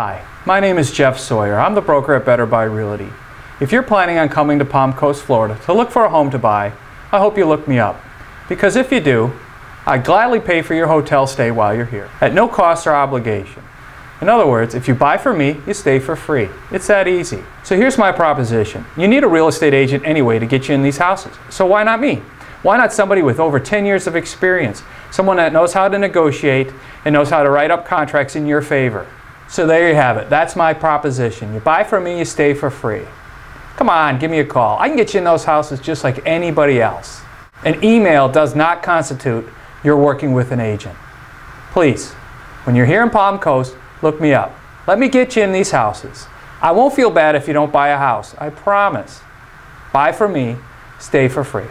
Hi, my name is Jeff Sawyer. I'm the broker at Better Buy Realty. If you're planning on coming to Palm Coast, Florida to look for a home to buy, I hope you look me up. Because if you do, I'd gladly pay for your hotel stay while you're here, at no cost or obligation. In other words, if you buy from me, you stay for free. It's that easy. So here's my proposition. You need a real estate agent anyway to get you in these houses. So why not me? Why not somebody with over 10 years of experience? Someone that knows how to negotiate and knows how to write up contracts in your favor. So there you have it. That's my proposition. You buy from me, you stay for free. Come on, give me a call. I can get you in those houses just like anybody else. An email does not constitute you're working with an agent. Please, when you're here in Palm Coast, look me up. Let me get you in these houses. I won't feel bad if you don't buy a house. I promise. Buy from me, stay for free.